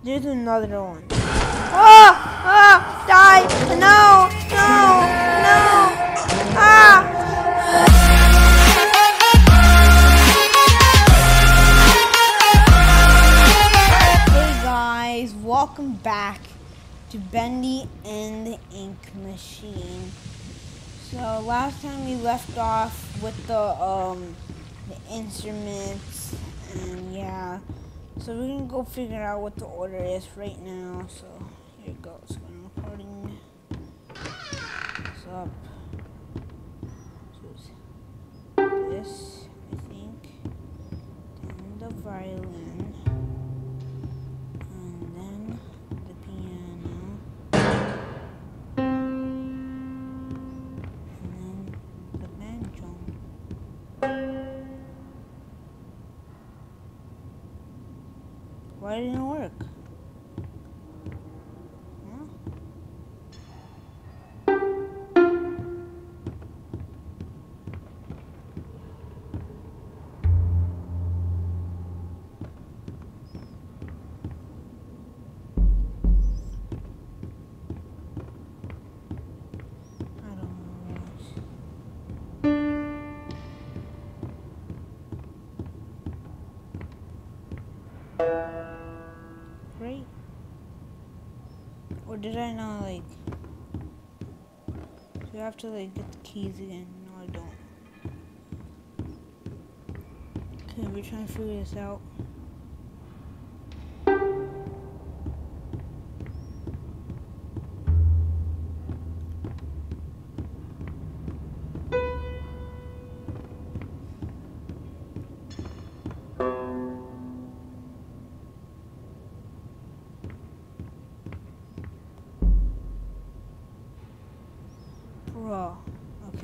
There's another one. Ah! Ah! Die! No! No! No! Ah! Hey guys, welcome back to Bendy and the Ink Machine. So last time we left off with the um the instruments and yeah. So we're gonna go figure out what the order is right now. So here it goes. I'm recording this up. Why didn't it Or did I not like? Do I have to like get the keys again? No, I don't. Okay, we're trying to figure this out.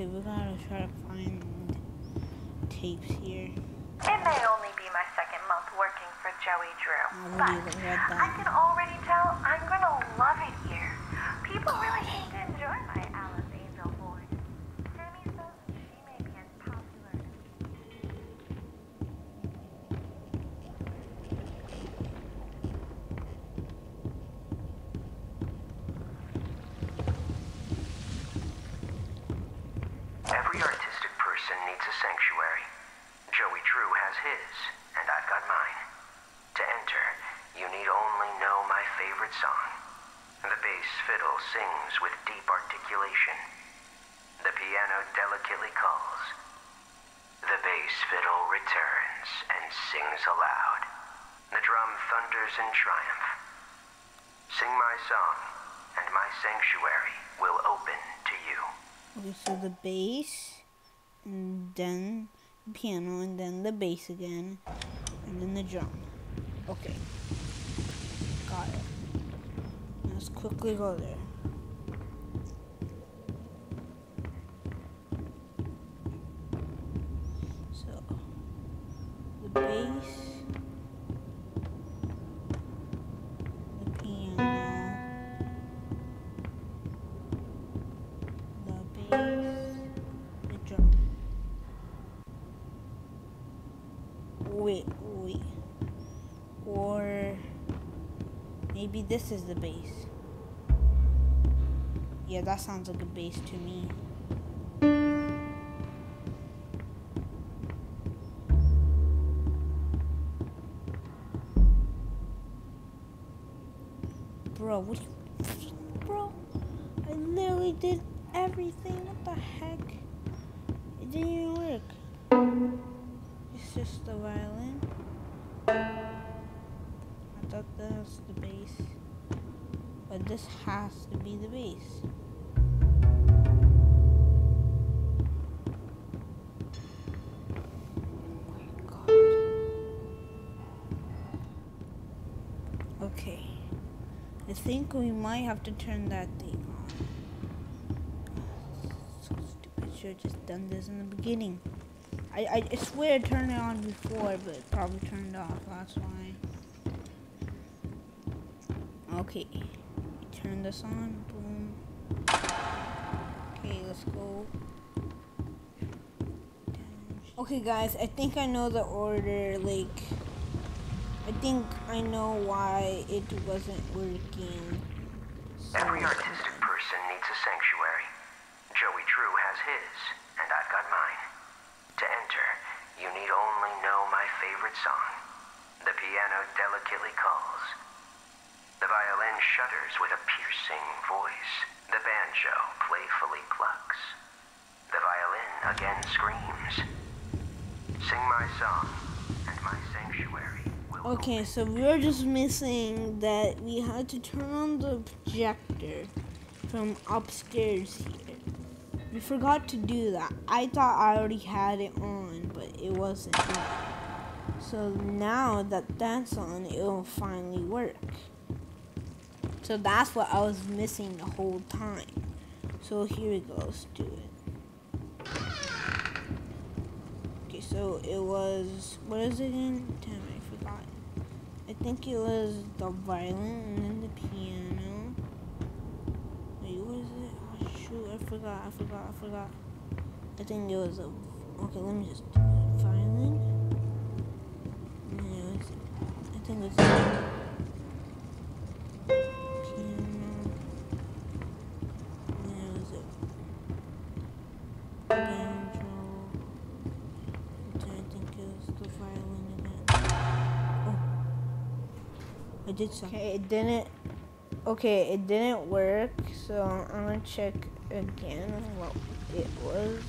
Okay, we gotta try to find tapes here. It may only be my second month working for Joey Drew, but I can already tell I'm gonna love it here. People really seem to enjoy my Alice Angel voice. Sammy says she may be as popular as Every artistic person needs a sanctuary. Joey Drew has his, and I've got mine. To enter, you need only know my favorite song. The bass fiddle sings with deep articulation. The piano delicately calls. The bass fiddle returns and sings aloud. The drum thunders in triumph. Sing my song, and my sanctuary will open to you. Okay, so the bass, and then the piano, and then the bass again, and then the drum. Okay. Got it. Let's quickly go there. Or maybe this is the bass. Yeah, that sounds like a bass to me. Bro, what think we might have to turn that thing on. So stupid. Should have just done this in the beginning. I, I, swear I turned it on before, but it probably turned off. That's why. Okay. Turn this on. Boom. Okay, let's go. Okay, guys, I think I know the order. Like, think I know why it wasn't working. So, Every artistic person needs a sanctuary. Joey Drew has his, and I've got mine. To enter, you need only know my favorite song. The piano delicately calls. The violin shudders with a piercing voice. The banjo playfully plucks. The violin again screams. Sing my song, and my sanctuary will Okay, so we were just missing that we had to turn on the projector from upstairs here. We forgot to do that. I thought I already had it on, but it wasn't. So now that that's on, it will finally work. So that's what I was missing the whole time. So here we go, let's do it. Okay, so it was, what is it again? Damn, I forgot. I think it was the violin and the piano. Wait, what is it? Oh, shoot, I forgot, I forgot, I forgot. I think it was a, okay, let me just. Violin. Was, I think it's I did something. Okay, it didn't. Okay, it didn't work, so I'm gonna check again what it was.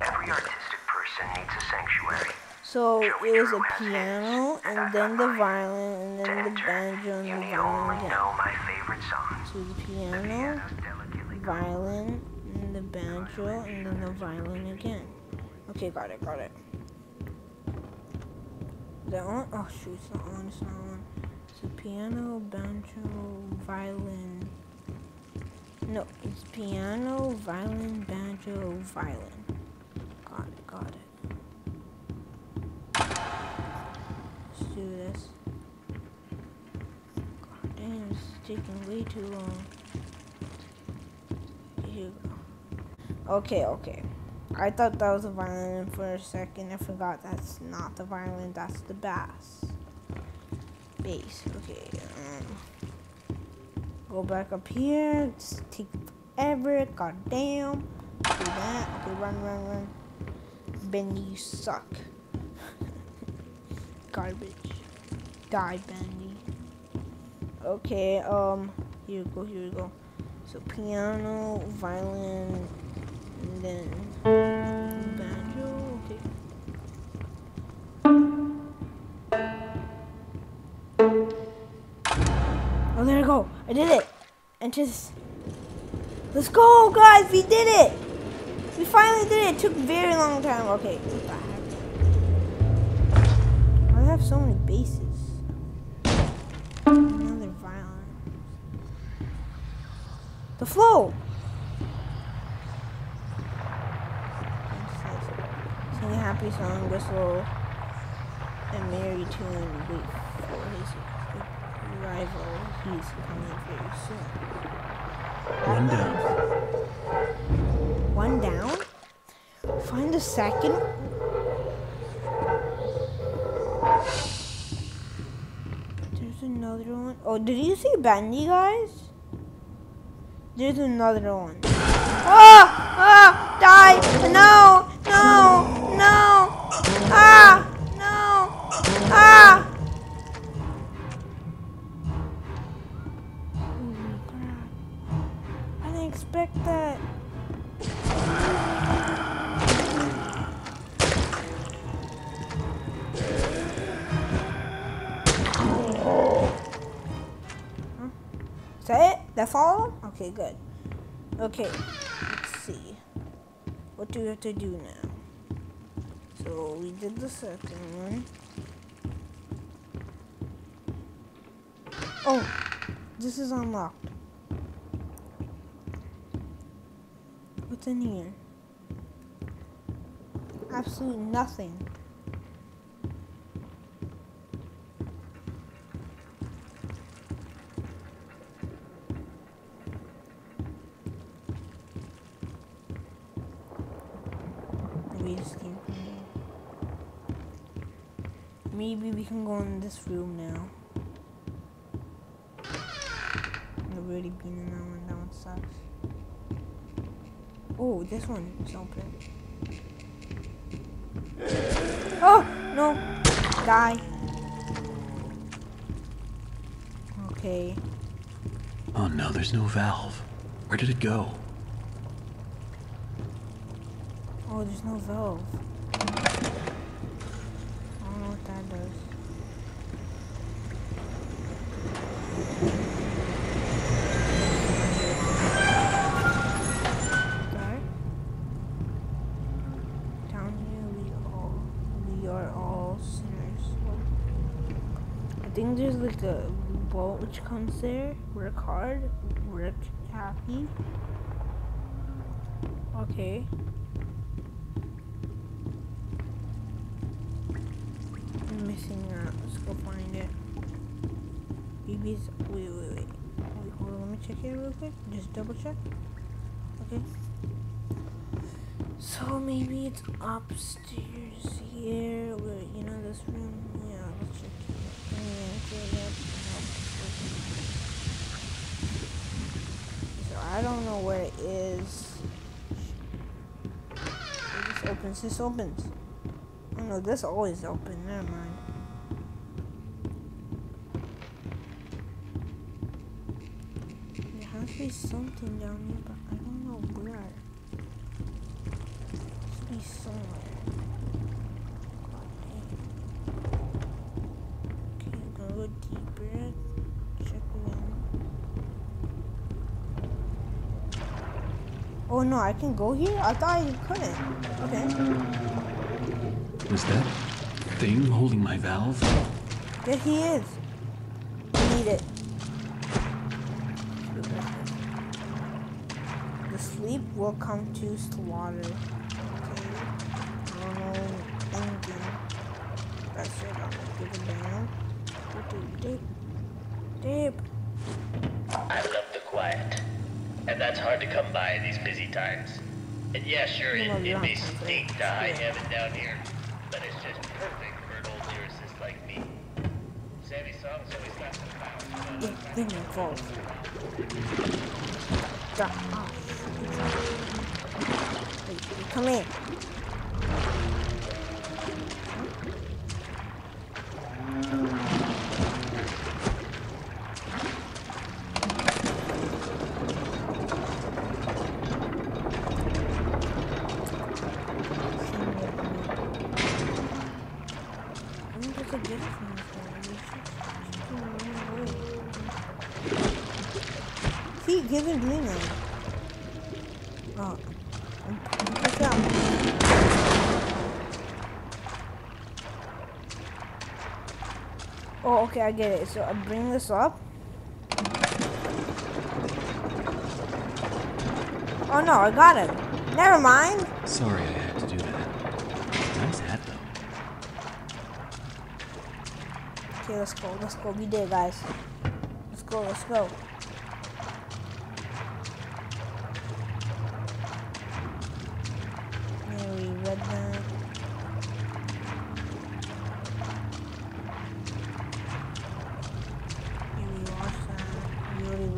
Every artistic person needs a sanctuary. So it was a piano, and and then the violin, and then the banjo, and you the violin only again. know my favorite song. So the The piano, piano's delicately violin, and the banjo, and then the violin again. Okay, got it, got it. Is that on? Oh shoot, it's not on, it's not on. So piano, banjo, violin. No, it's piano, violin, banjo, violin. Got it, got it. Let's do this. God damn, this is taking way too long. Here you go. Okay, okay. I thought that was a violin for a second. I forgot that's not the violin, that's the bass. Bass. Okay. Um, go back up here. Just take forever. God damn. Do that. Okay, run, run, run. Bendy, you suck. Garbage. Die, Bendy. Okay, um, here we go, here we go. So piano, violin, and then I did it. And just let's go, guys. We did it. We finally did it. It took very long time. Okay. I have so many basses? Another violin. The flow. Sing a happy song, whistle, and merry tune. Wait arrival. He's coming very soon. One down. One down. Find the second. There's another one. Oh, did you see Bendy, guys? There's another one. Ah! Ah! Die! No! No! No! Ah! No! Ah! It? Okay, good. Okay, let's see. What do we have to do now? So we did the second one. Oh, this is unlocked. What's in here? Absolutely nothing. Maybe just came from here. maybe we can go in this room now. I've already been in that one. That one sucks. Oh, this one is open. Oh no! Die. Okay. Oh no, there's no valve. Where did it go? Oh, there's no valve. I don't know what that does. Okay. Down here we all we are all sinners. There's like a bolt which comes there. Work hard, work happy. Okay. I'm missing that. Let's go find it. It's. Wait, wait, wait. Wait, hold on. Let me check it real quick. Just double check. Okay. So maybe it's upstairs here. Where, you know, this room? Yeah, let's check it. Yeah, okay, yep. Nope. So I don't know where it is. It just opens. This opens. Oh no, this always open. Never mind. There has to be something down here, but I don't know where. Should be somewhere. Okay, I'm gonna go deeper. Check again. Oh no, I can go here? I thought I couldn't. Okay. Was that thing holding my valve? There he is. I need it. The sleep will come to slaughter. Okay. Know anything. That's it. I'm gonna give it down. Dip, dip, that's hard to come by in these busy times. And yeah, sure, it, it may stink to high heaven down here, but it's just perfect for an old lyricist like me. Sammy songs always last a while. Yeah, give me a fault. Stop. Oh, shoot. Wait, wait, come in. Oh. I'm, I'm push out. Oh, okay, I get it. So I bring this up. Oh no, I got him. Never mind. Sorry I had to do that. Nice hat though. Okay, let's go. Let's go. We did, guys. Let's go. Let's go.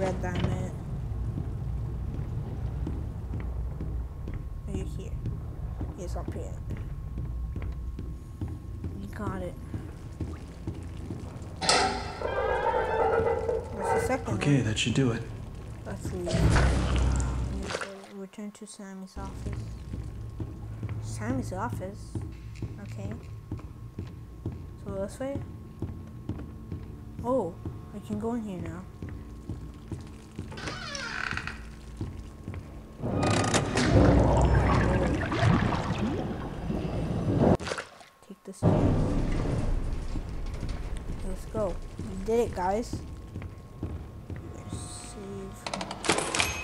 That. We already read that, man. Are you here? It's up here. You got it. What's the second Okay, one? that should do it. Let's leave. Return to Sammy's office. Sammy's office? Okay. So this way? Oh, I can go in here now. Take this stairs. Let's go. We did it, guys.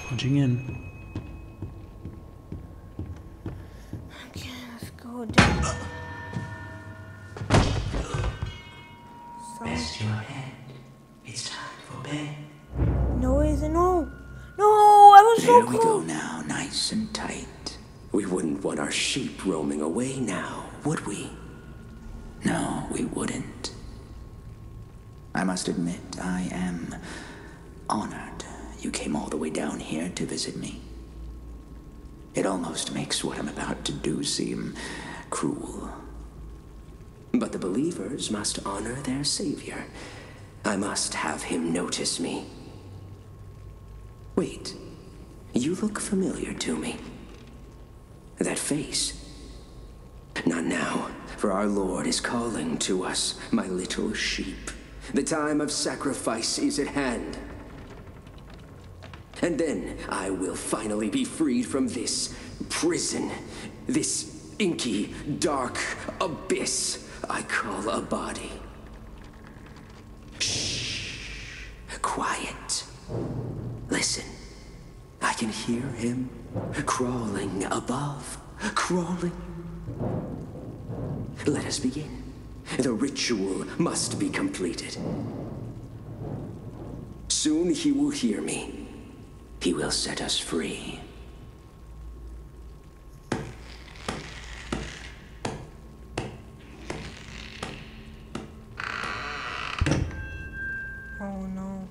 Punching in. We wouldn't. I must admit, I am honored you came all the way down here to visit me. It almost makes what I'm about to do seem cruel. But the believers must honor their savior. I must have him notice me. Wait, you look familiar to me. That face. Not now, for our Lord is calling to us, my little sheep. The time of sacrifice is at hand. And then I will finally be freed from this prison, this inky, dark abyss I call a body. Shh. Quiet. Listen. I can hear him crawling above, crawling. Let us begin. The ritual must be completed. Soon he will hear me. He will set us free. Oh no.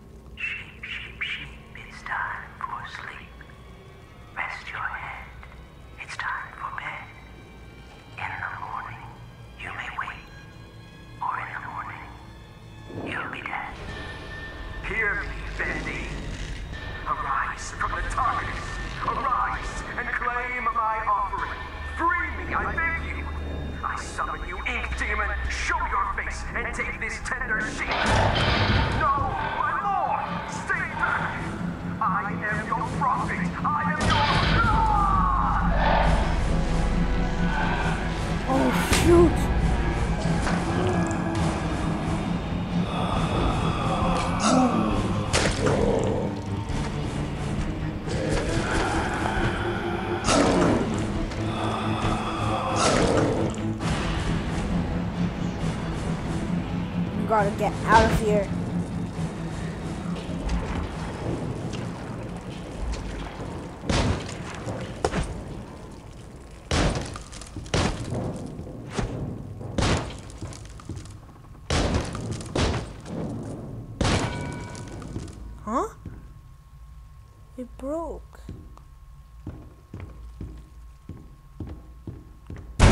Gotta get out of here. It broke. That's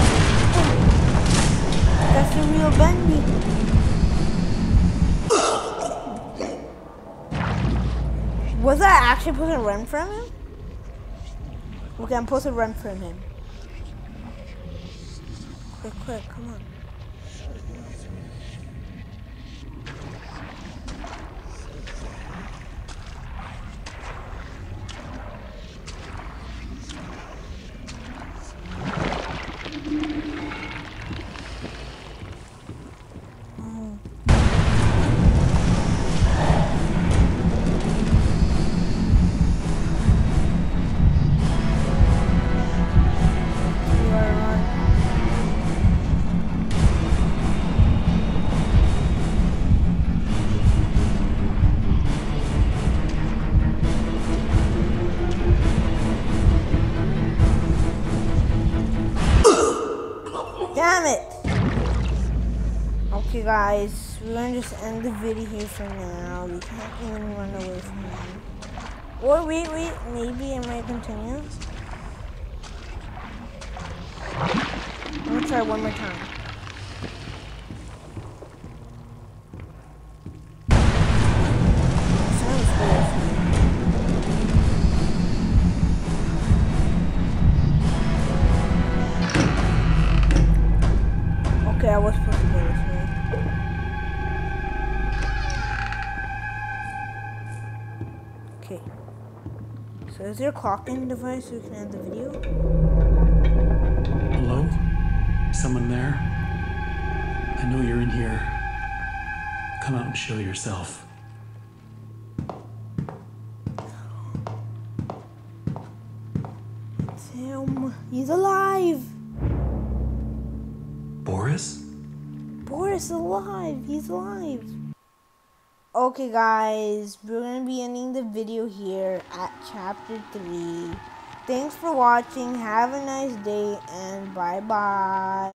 the real Bendy. Was I actually supposed to run from him? Okay, I'm supposed to run from him. Quick, quick, come on. Okay guys, we're gonna just end the video here for now. We can't even run away from him. Or wait, wait, maybe it might continue. I'm gonna try one more time. So is there a clocking device so we can end the video? Hello? Someone there? I know you're in here. Come out and show yourself. Damn, he's alive! Boris? Boris alive. He's alive. Okay, guys, we're gonna be ending the video here at chapter three. Thanks for watching. Have a nice day, and bye bye.